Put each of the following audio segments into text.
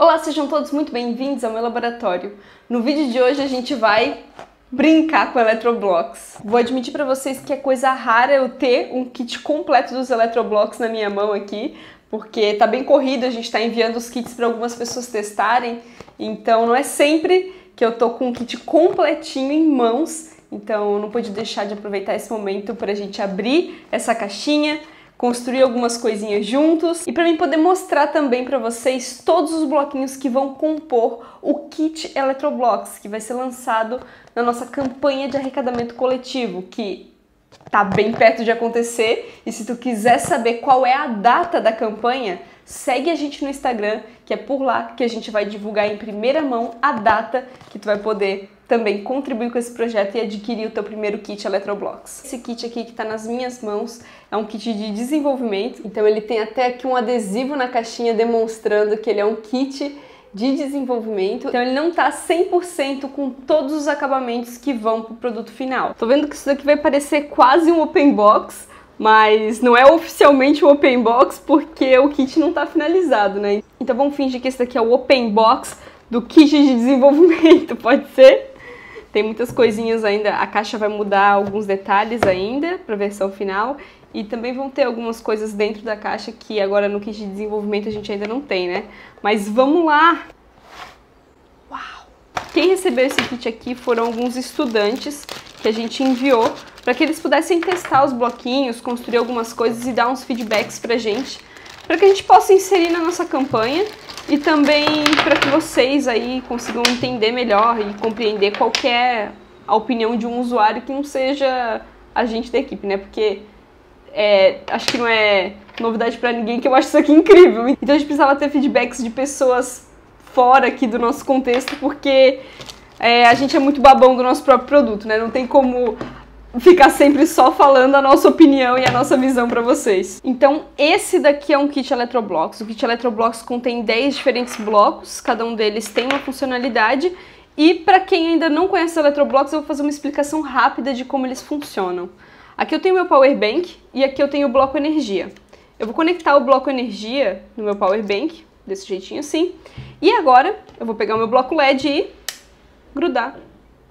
Olá, sejam todos muito bem-vindos ao meu laboratório. No vídeo de hoje a gente vai brincar com Eletroblocks. Vou admitir para vocês que é coisa rara eu ter um kit completo dos Eletroblocks na minha mão aqui, porque tá bem corrido, a gente tá enviando os kits para algumas pessoas testarem, então não é sempre que eu tô com um kit completinho em mãos, então não pude deixar de aproveitar esse momento para a gente abrir essa caixinha, construir algumas coisinhas juntos e para mim poder mostrar também para vocês todos os bloquinhos que vão compor o kit Eletroblocks, que vai ser lançado na nossa campanha de arrecadamento coletivo, que tá bem perto de acontecer. E se tu quiser saber qual é a data da campanha, segue a gente no Instagram, que é por lá que a gente vai divulgar em primeira mão a data que tu vai poder também contribuir com esse projeto e adquirir o teu primeiro kit Eletroblocks. Esse kit aqui que está nas minhas mãos é um kit de desenvolvimento, então ele tem até aqui um adesivo na caixinha demonstrando que ele é um kit de desenvolvimento, então ele não está 100% com todos os acabamentos que vão para o produto final. Tô vendo que isso daqui vai parecer quase um open box, mas não é oficialmente um open box porque o kit não está finalizado, né? Então vamos fingir que esse daqui é o open box do kit de desenvolvimento, pode ser? Tem muitas coisinhas ainda, a caixa vai mudar alguns detalhes ainda para a versão final e também vão ter algumas coisas dentro da caixa que agora no kit de desenvolvimento a gente ainda não tem, né? Mas vamos lá! Uau! Quem recebeu esse kit aqui foram alguns estudantes que a gente enviou para que eles pudessem testar os bloquinhos, construir algumas coisas e dar uns feedbacks pra gente, para que a gente possa inserir na nossa campanha e também para que vocês aí consigam entender melhor e compreender qual é a opinião de um usuário que não seja a gente da equipe, né? Porque é, acho que não é novidade para ninguém que eu acho isso aqui incrível. Então a gente precisava ter feedbacks de pessoas fora aqui do nosso contexto, porque é, a gente é muito babão do nosso próprio produto, né? Não tem como ficar sempre só falando a nossa opinião e a nossa visão para vocês. Então, esse daqui é um kit Eletroblocks. O kit Eletroblocks contém 10 diferentes blocos, cada um deles tem uma funcionalidade. E para quem ainda não conhece Eletroblocks, eu vou fazer uma explicação rápida de como eles funcionam. Aqui eu tenho meu power bank e aqui eu tenho o bloco energia. Eu vou conectar o bloco energia no meu power bank, desse jeitinho assim. E agora eu vou pegar o meu bloco LED e grudar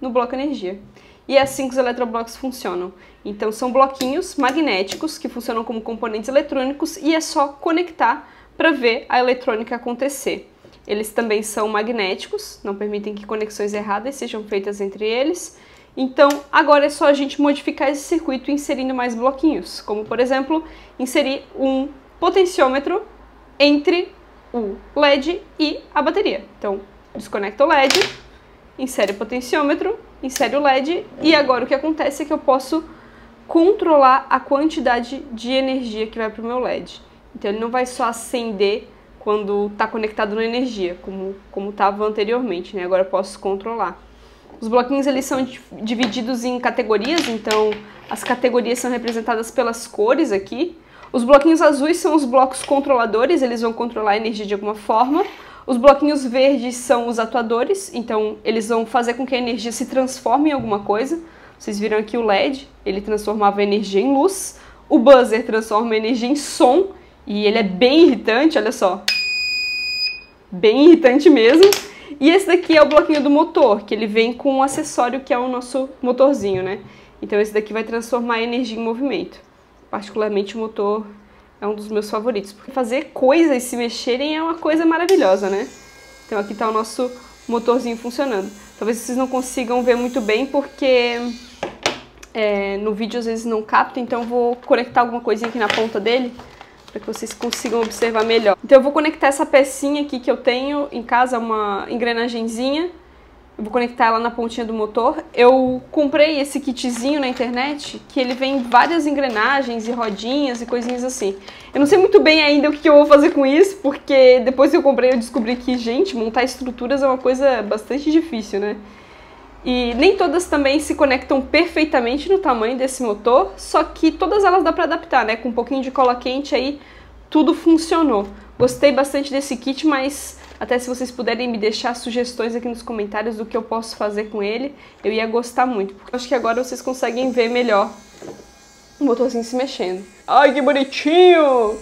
no bloco energia. E é assim que os eletroblocos funcionam. Então são bloquinhos magnéticos que funcionam como componentes eletrônicos e é só conectar para ver a eletrônica acontecer. Eles também são magnéticos, não permitem que conexões erradas sejam feitas entre eles. Então, agora é só a gente modificar esse circuito inserindo mais bloquinhos, como por exemplo, inserir um potenciômetro entre o LED e a bateria. Então, desconecta o LED, insere o potenciômetro, insere o LED e agora o que acontece é que eu posso controlar a quantidade de energia que vai para o meu LED. Então ele não vai só acender quando está conectado na energia, como como estava anteriormente, né? Agora eu posso controlar. Os bloquinhos eles são divididos em categorias, então as categorias são representadas pelas cores aqui. Os bloquinhos azuis são os blocos controladores, eles vão controlar a energia de alguma forma. Os bloquinhos verdes são os atuadores, então eles vão fazer com que a energia se transforme em alguma coisa. Vocês viram aqui o LED, ele transformava a energia em luz. O buzzer transforma a energia em som e ele é bem irritante, olha só. Bem irritante mesmo. E esse daqui é o bloquinho do motor, que ele vem com um acessório que é o nosso motorzinho, né? Então esse daqui vai transformar a energia em movimento. Particularmente o motor é um dos meus favoritos. Porque fazer coisas se mexerem é uma coisa maravilhosa, né? Então aqui está o nosso motorzinho funcionando. Talvez vocês não consigam ver muito bem porque é, no vídeo às vezes não capta, então eu vou conectar alguma coisinha aqui na ponta dele para que vocês consigam observar melhor. Então eu vou conectar essa pecinha aqui que eu tenho em casa, uma engrenagemzinha eu vou conectar ela na pontinha do motor. Eu comprei esse kitzinho na internet, que ele vem várias engrenagens e rodinhas e coisinhas assim. Eu não sei muito bem ainda o que eu vou fazer com isso, porque depois que eu comprei eu descobri que, gente, montar estruturas é uma coisa bastante difícil, né? E nem todas também se conectam perfeitamente no tamanho desse motor, só que todas elas dá para adaptar, né? Com um pouquinho de cola quente aí, tudo funcionou. Gostei bastante desse kit, mas até se vocês puderem me deixar sugestões aqui nos comentários do que eu posso fazer com ele, eu ia gostar muito. Porque acho que agora vocês conseguem ver melhor o motorzinho se mexendo. Ai, que bonitinho!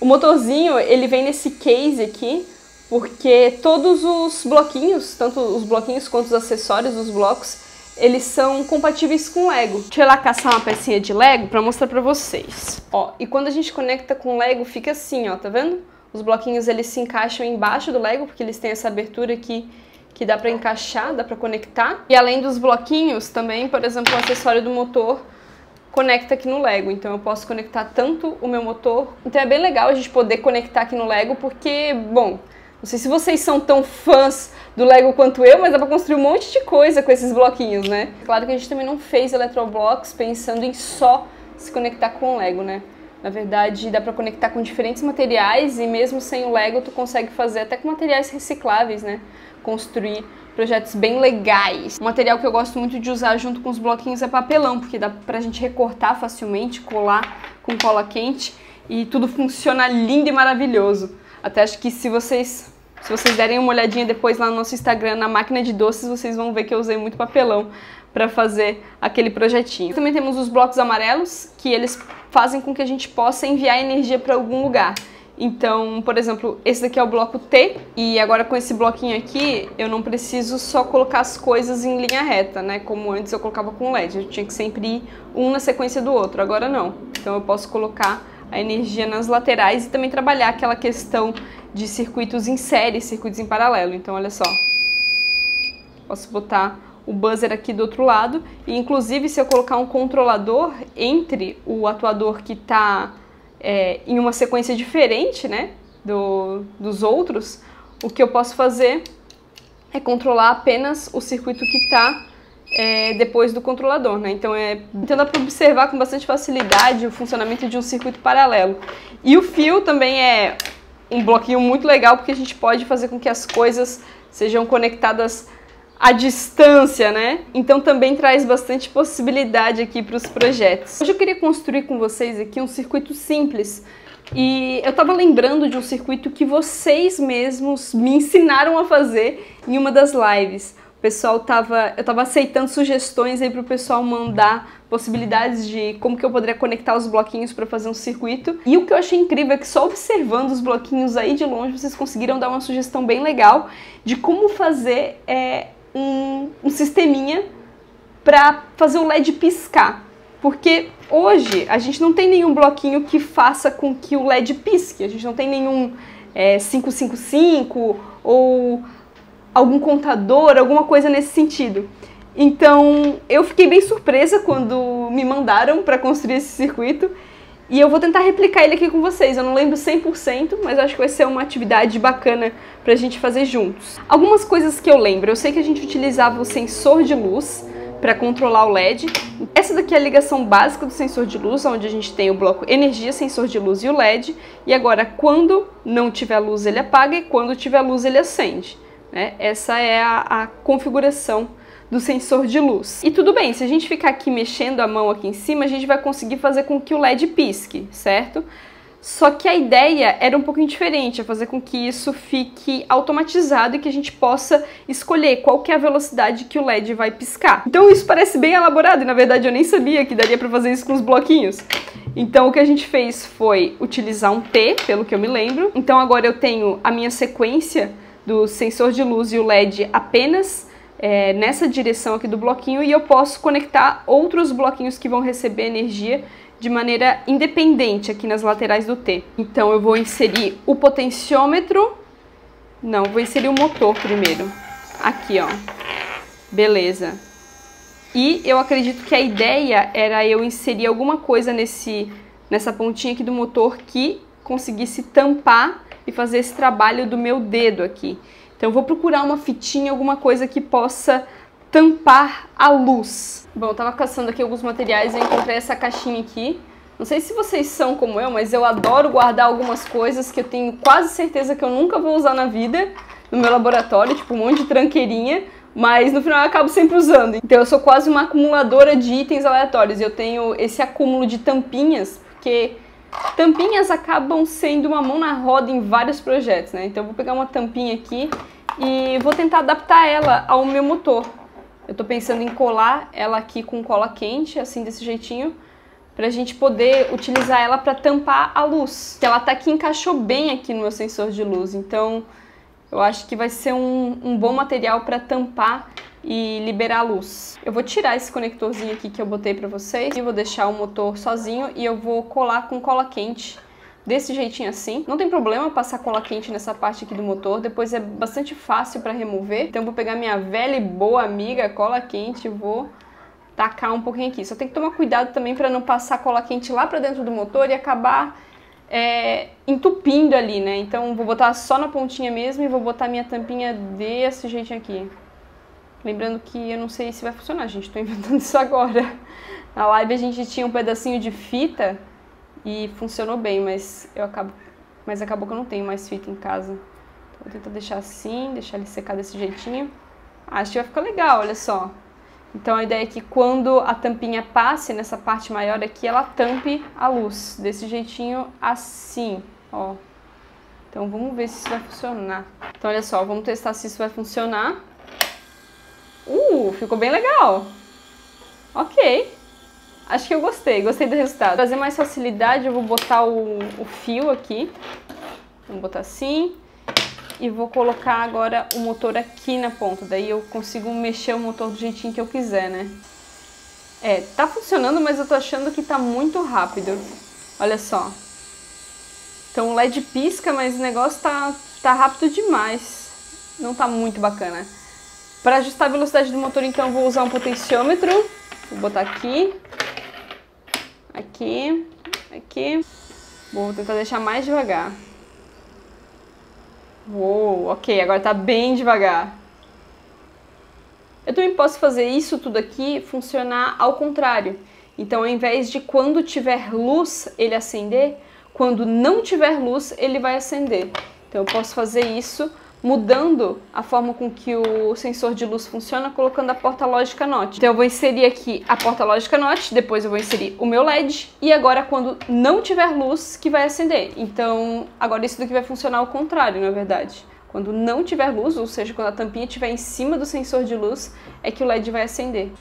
O motorzinho, ele vem nesse case aqui porque todos os bloquinhos, tanto os bloquinhos quanto os acessórios dos blocos, eles são compatíveis com Lego. Deixa eu lá caçar uma pecinha de Lego para mostrar para vocês. Ó, e quando a gente conecta com Lego, fica assim, ó, tá vendo? Os bloquinhos eles se encaixam embaixo do Lego, porque eles têm essa abertura aqui que dá para encaixar, dá para conectar. E além dos bloquinhos, também, por exemplo, o acessório do motor conecta aqui no Lego. Então eu posso conectar tanto o meu motor. Então é bem legal a gente poder conectar aqui no Lego, porque, bom, não sei se vocês são tão fãs do Lego quanto eu, mas dá pra construir um monte de coisa com esses bloquinhos, né? Claro que a gente também não fez Electroblocks pensando em só se conectar com o Lego, né? Na verdade, dá para conectar com diferentes materiais e mesmo sem o Lego tu consegue fazer até com materiais recicláveis, né? Construir projetos bem legais. Um material que eu gosto muito de usar junto com os bloquinhos é papelão, porque dá pra gente recortar facilmente, colar com cola quente e tudo funciona lindo e maravilhoso. Até acho que se vocês se vocês derem uma olhadinha depois lá no nosso Instagram, na máquina de doces, vocês vão ver que eu usei muito papelão para fazer aquele projetinho. Também temos os blocos amarelos, que eles fazem com que a gente possa enviar energia para algum lugar. Então, por exemplo, esse daqui é o bloco T, e agora com esse bloquinho aqui, eu não preciso só colocar as coisas em linha reta, né? Como antes eu colocava com LED, eu tinha que sempre ir um na sequência do outro, agora não. Então eu posso colocar a energia nas laterais e também trabalhar aquela questão de circuitos em série, circuitos em paralelo. Então, olha só. Posso botar o buzzer aqui do outro lado e, inclusive, se eu colocar um controlador entre o atuador que está é, em uma sequência diferente, né, do, dos outros, o que eu posso fazer é controlar apenas o circuito que está é, depois do controlador, né? Então é então dá para observar com bastante facilidade o funcionamento de um circuito paralelo. E o fio também é um bloquinho muito legal porque a gente pode fazer com que as coisas sejam conectadas à distância, né? Então também traz bastante possibilidade aqui para os projetos. Hoje eu queria construir com vocês aqui um circuito simples. E eu estava lembrando de um circuito que vocês mesmos me ensinaram a fazer em uma das lives pessoal tava, eu tava aceitando sugestões aí pro pessoal mandar possibilidades de como que eu poderia conectar os bloquinhos para fazer um circuito. E o que eu achei incrível é que só observando os bloquinhos aí de longe vocês conseguiram dar uma sugestão bem legal de como fazer é, um, um sisteminha para fazer o LED piscar. Porque hoje a gente não tem nenhum bloquinho que faça com que o LED pisque. A gente não tem nenhum é, 555 ou algum contador, alguma coisa nesse sentido. Então eu fiquei bem surpresa quando me mandaram para construir esse circuito e eu vou tentar replicar ele aqui com vocês. Eu não lembro 100%, mas acho que vai ser uma atividade bacana para a gente fazer juntos. Algumas coisas que eu lembro, eu sei que a gente utilizava o sensor de luz para controlar o LED. Essa daqui é a ligação básica do sensor de luz, onde a gente tem o bloco energia, sensor de luz e o LED. E agora, quando não tiver luz, ele apaga e quando tiver luz, ele acende. Né? Essa é a, a configuração do sensor de luz. E tudo bem, se a gente ficar aqui mexendo a mão aqui em cima, a gente vai conseguir fazer com que o LED pisque, certo? Só que a ideia era um pouquinho diferente, é fazer com que isso fique automatizado e que a gente possa escolher qual que é a velocidade que o LED vai piscar. Então isso parece bem elaborado e na verdade eu nem sabia que daria para fazer isso com os bloquinhos. Então o que a gente fez foi utilizar um T, pelo que eu me lembro. Então agora eu tenho a minha sequência do sensor de luz e o LED apenas é, nessa direção aqui do bloquinho e eu posso conectar outros bloquinhos que vão receber energia de maneira independente aqui nas laterais do T. Então eu vou inserir o potenciômetro, não, vou inserir o motor primeiro, aqui ó, beleza. E eu acredito que a ideia era eu inserir alguma coisa nesse, nessa pontinha aqui do motor que conseguisse tampar e fazer esse trabalho do meu dedo aqui. Então eu vou procurar uma fitinha, alguma coisa que possa tampar a luz. Bom, eu tava caçando aqui alguns materiais e encontrei essa caixinha aqui. Não sei se vocês são como eu, mas eu adoro guardar algumas coisas que eu tenho quase certeza que eu nunca vou usar na vida no meu laboratório, tipo um monte de tranqueirinha, mas no final eu acabo sempre usando. Então eu sou quase uma acumuladora de itens aleatórios. Eu tenho esse acúmulo de tampinhas, porque Tampinhas acabam sendo uma mão na roda em vários projetos, né? Então eu vou pegar uma tampinha aqui e vou tentar adaptar ela ao meu motor. Eu tô pensando em colar ela aqui com cola quente, assim desse jeitinho, pra gente poder utilizar ela para tampar a luz. Ela tá aqui encaixou bem aqui no meu sensor de luz, então Eu acho que vai ser um, um bom material para tampar e liberar a luz. Eu vou tirar esse conectorzinho aqui que eu botei para vocês e vou deixar o motor sozinho e eu vou colar com cola quente desse jeitinho assim. Não tem problema passar cola quente nessa parte aqui do motor, depois é bastante fácil para remover. Então eu vou pegar minha velha e boa amiga cola quente e vou tacar um pouquinho aqui. Só tem que tomar cuidado também para não passar cola quente lá para dentro do motor e acabar é, entupindo ali, né? Então vou botar só na pontinha mesmo e vou botar minha tampinha desse jeitinho aqui. Lembrando que eu não sei se vai funcionar, gente, tô inventando isso agora. Na live a gente tinha um pedacinho de fita e funcionou bem, mas eu acabo, mas acabou que eu não tenho mais fita em casa. Então, vou tentar deixar assim, deixar ele secar desse jeitinho. Ah, acho que vai ficar legal, olha só. Então a ideia é que quando a tampinha passe nessa parte maior aqui, ela tampe a luz, desse jeitinho assim, ó. Então vamos ver se isso vai funcionar. Então olha só, vamos testar se isso vai funcionar. Uh, ficou bem legal. Ok. Acho que eu gostei, gostei do resultado. Pra trazer mais facilidade, eu vou botar o, o fio aqui. Vou botar assim. E vou colocar agora o motor aqui na ponta. Daí eu consigo mexer o motor do jeitinho que eu quiser, né? É, tá funcionando, mas eu tô achando que tá muito rápido. Olha só. Então o LED pisca, mas o negócio tá, tá rápido demais. Não tá muito bacana. Para ajustar a velocidade do motor, então, eu vou usar um potenciômetro. Vou botar aqui aqui, aqui. Vou tentar deixar mais devagar. Uou, ok, agora tá bem devagar. Eu também posso fazer isso tudo aqui funcionar ao contrário. Então, ao invés de quando tiver luz ele acender, quando não tiver luz ele vai acender. Então, eu posso fazer isso mudando a forma com que o sensor de luz funciona, colocando a porta lógica NOT. Então eu vou inserir aqui a porta lógica NOT, depois eu vou inserir o meu LED e agora quando não tiver luz que vai acender. Então agora isso daqui vai funcionar ao contrário, na verdade. Quando não tiver luz, ou seja, quando a tampinha estiver em cima do sensor de luz, é que o LED vai acender.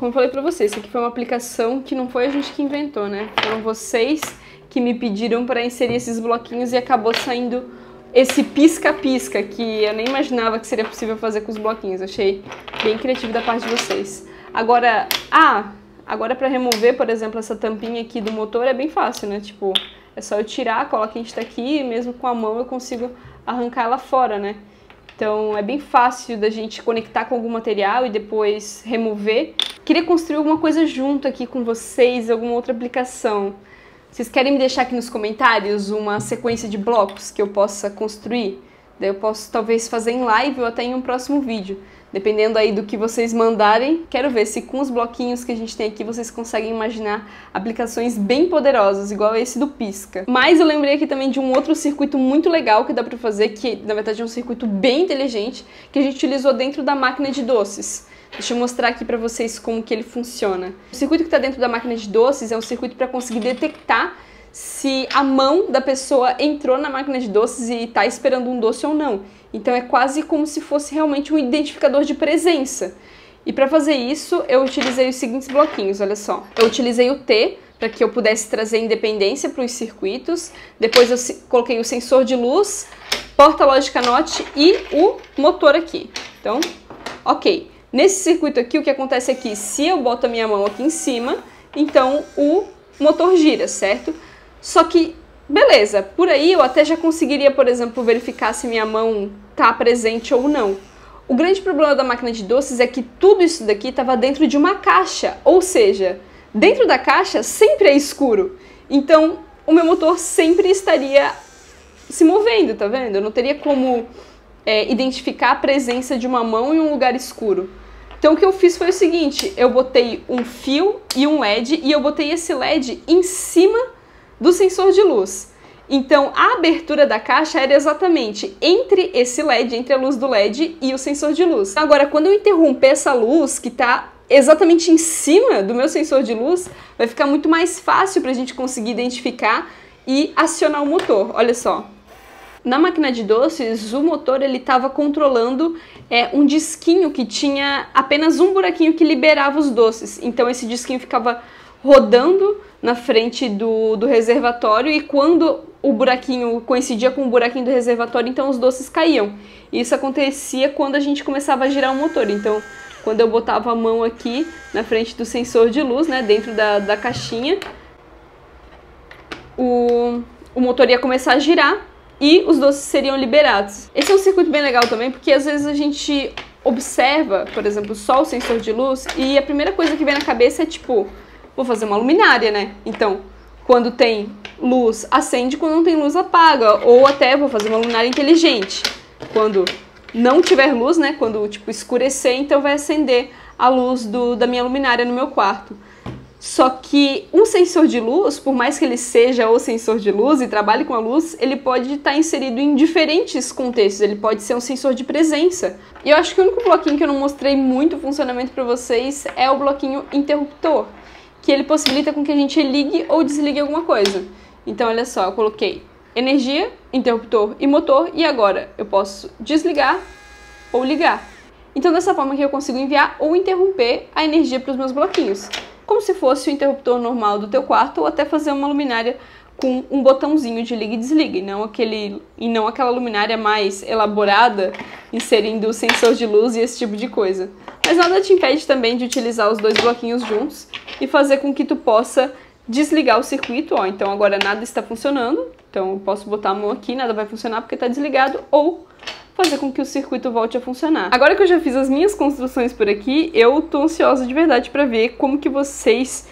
Como eu falei pra vocês, isso aqui foi uma aplicação que não foi a gente que inventou, né? Foram vocês que me pediram para inserir esses bloquinhos e acabou saindo esse pisca-pisca que eu nem imaginava que seria possível fazer com os bloquinhos. Achei bem criativo da parte de vocês. Agora, ah, agora para remover, por exemplo, essa tampinha aqui do motor é bem fácil, né? Tipo, é só eu tirar cola que a gente tá aqui e mesmo com a mão eu consigo arrancar ela fora, né? Então é bem fácil da gente conectar com algum material e depois remover. Queria construir alguma coisa junto aqui com vocês, alguma outra aplicação. Vocês querem me deixar aqui nos comentários uma sequência de blocos que eu possa construir? Daí eu posso talvez fazer em live ou até em um próximo vídeo. Dependendo aí do que vocês mandarem, quero ver se com os bloquinhos que a gente tem aqui vocês conseguem imaginar aplicações bem poderosas, igual esse do Pisca. Mas eu lembrei aqui também de um outro circuito muito legal que dá pra fazer, que na verdade é um circuito bem inteligente, que a gente utilizou dentro da máquina de doces. Deixa eu mostrar aqui para vocês como que ele funciona. O circuito que está dentro da máquina de doces é um circuito para conseguir detectar se a mão da pessoa entrou na máquina de doces e está esperando um doce ou não. Então é quase como se fosse realmente um identificador de presença. E para fazer isso, eu utilizei os seguintes bloquinhos, olha só. Eu utilizei o T para que eu pudesse trazer independência para os circuitos. Depois eu coloquei o sensor de luz, porta lógica NOT e o motor aqui. Então, ok. Nesse circuito aqui, o que acontece é que se eu boto a minha mão aqui em cima, então o motor gira, certo? Só que, beleza, por aí eu até já conseguiria, por exemplo, verificar se minha mão está presente ou não. O grande problema da máquina de doces é que tudo isso daqui estava dentro de uma caixa, ou seja, dentro da caixa sempre é escuro. Então, o meu motor sempre estaria se movendo, tá vendo? Eu não teria como é, identificar a presença de uma mão em um lugar escuro. Então o que eu fiz foi o seguinte, eu botei um fio e um LED e eu botei esse LED em cima do sensor de luz. Então, a abertura da caixa era exatamente entre esse LED, entre a luz do LED e o sensor de luz. Agora, quando eu interromper essa luz que está exatamente em cima do meu sensor de luz, vai ficar muito mais fácil para a gente conseguir identificar e acionar o motor. Olha só. Na máquina de doces, o motor ele estava controlando é, um disquinho que tinha apenas um buraquinho que liberava os doces. Então esse disquinho ficava rodando na frente do, do reservatório e quando o buraquinho coincidia com o buraquinho do reservatório, então os doces caíam. Isso acontecia quando a gente começava a girar o motor. Então, quando eu botava a mão aqui na frente do sensor de luz, né, dentro da, da caixinha, o, o motor ia começar a girar e os doces seriam liberados. Esse é um circuito bem legal também, porque às vezes a gente observa, por exemplo, só o sensor de luz e a primeira coisa que vem na cabeça é tipo, vou fazer uma luminária, né? Então, quando tem luz, acende, quando não tem luz, apaga. Ou até vou fazer uma luminária inteligente. Quando não tiver luz, né? Quando tipo escurecer, então vai acender a luz do, da minha luminária no meu quarto. Só que um sensor de luz, por mais que ele seja o sensor de luz e trabalhe com a luz, ele pode estar inserido em diferentes contextos. Ele pode ser um sensor de presença. E eu acho que o único bloquinho que eu não mostrei muito funcionamento para vocês é o bloquinho interruptor, que ele possibilita com que a gente ligue ou desligue alguma coisa. Então, olha só, eu coloquei energia, interruptor e motor e agora eu posso desligar ou ligar. Então, dessa forma que eu consigo enviar ou interromper a energia para os meus bloquinhos como se fosse o interruptor normal do teu quarto ou até fazer uma luminária com um botãozinho de liga e desliga, e não, aquele, e não aquela luminária mais elaborada, inserindo sensor de luz e esse tipo de coisa. Mas nada te impede também de utilizar os dois bloquinhos juntos e fazer com que tu possa desligar o circuito, ó, então agora nada está funcionando, então eu posso botar a mão aqui, nada vai funcionar porque está desligado, ou fazer com que o circuito volte a funcionar. Agora que eu já fiz as minhas construções por aqui, eu tô ansiosa de verdade para ver como que vocês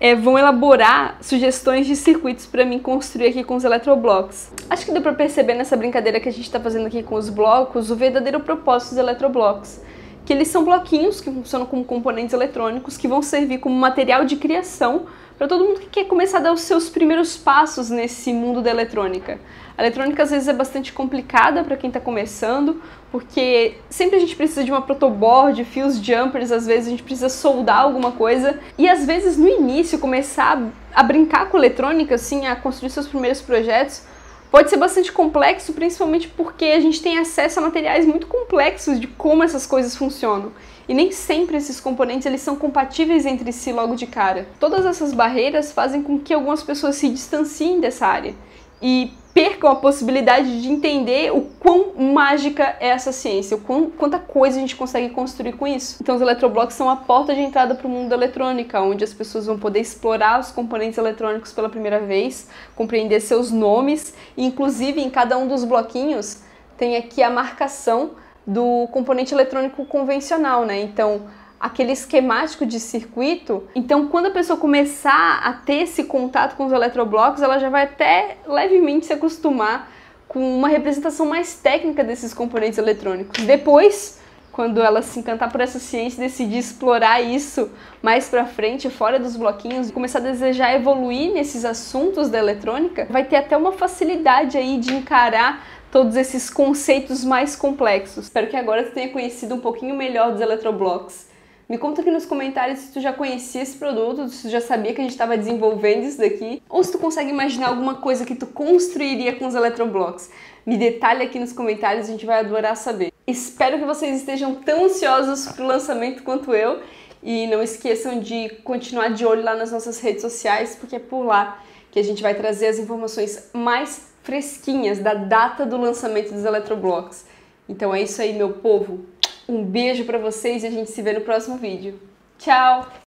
é, vão elaborar sugestões de circuitos para mim construir aqui com os eletroblocos. Acho que deu para perceber nessa brincadeira que a gente está fazendo aqui com os blocos o verdadeiro propósito dos eletroblocos, que eles são bloquinhos que funcionam como componentes eletrônicos que vão servir como material de criação para todo mundo que quer começar a dar os seus primeiros passos nesse mundo da eletrônica. A eletrônica às vezes é bastante complicada para quem está começando, porque sempre a gente precisa de uma protoboard, fios jumpers, às vezes a gente precisa soldar alguma coisa, e às vezes no início começar a brincar com eletrônica, assim, a construir seus primeiros projetos, pode ser bastante complexo, principalmente porque a gente tem acesso a materiais muito complexos de como essas coisas funcionam. E nem sempre esses componentes eles são compatíveis entre si logo de cara. Todas essas barreiras fazem com que algumas pessoas se distanciem dessa área. E percam a possibilidade de entender o quão mágica é essa ciência, o quão, quanta coisa a gente consegue construir com isso. Então os eletroblocos são a porta de entrada para o mundo da eletrônica, onde as pessoas vão poder explorar os componentes eletrônicos pela primeira vez, compreender seus nomes, e inclusive em cada um dos bloquinhos tem aqui a marcação do componente eletrônico convencional, né? Então, aquele esquemático de circuito. Então, quando a pessoa começar a ter esse contato com os eletroblocos, ela já vai até levemente se acostumar com uma representação mais técnica desses componentes eletrônicos. Depois, quando ela se encantar por essa ciência e decidir explorar isso mais para frente, fora dos bloquinhos, começar a desejar evoluir nesses assuntos da eletrônica, vai ter até uma facilidade aí de encarar todos esses conceitos mais complexos. Espero que agora tu tenha conhecido um pouquinho melhor dos eletroblocos. Me conta aqui nos comentários se tu já conhecia esse produto, se tu já sabia que a gente estava desenvolvendo isso daqui, ou se tu consegue imaginar alguma coisa que tu construiria com os eletroblocos. Me detalhe aqui nos comentários, a gente vai adorar saber. Espero que vocês estejam tão ansiosos pro lançamento quanto eu e não esqueçam de continuar de olho lá nas nossas redes sociais, porque é por lá que a gente vai trazer as informações mais fresquinhas da data do lançamento dos eletroblocos. Então é isso aí, meu povo. Um beijo para vocês e a gente se vê no próximo vídeo. Tchau!